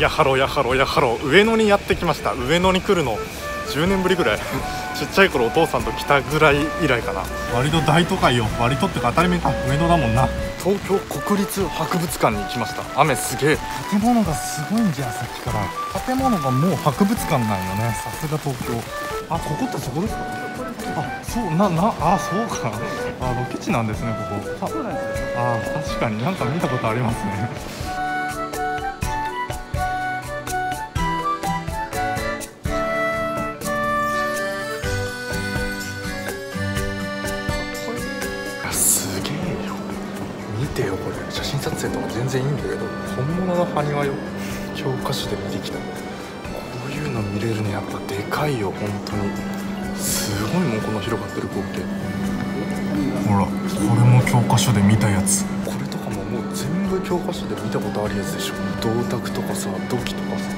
やハローやハローやハロー上野にやってきました。上野に来るの10年ぶりぐらい。ちっちゃい頃お父さんと来たぐらい以来かな。割と大都会よ。割とってか当たり前。か上野だもんな。東京国立博物館に来ました。雨すげえ。建物がすごいんじゃさっきから。建物がもう博物館なんよね。さすが東京。あここってそこですか？あそうななあそうか。あロケ地なんですねここ。ああ確かに。なんか見たことありますねてよこれ。写真撮影とか全然いいんだけど本物の埴輪よ。教科書で見てきた。こういうの見れるのやっぱでかいよ本当に。すごいもんこの広がってる光景。ほらこれも教科書で見たやつ。これとかももう全部教科書で見たことあるやつでしょ。銅鐸とかさ土器とかさ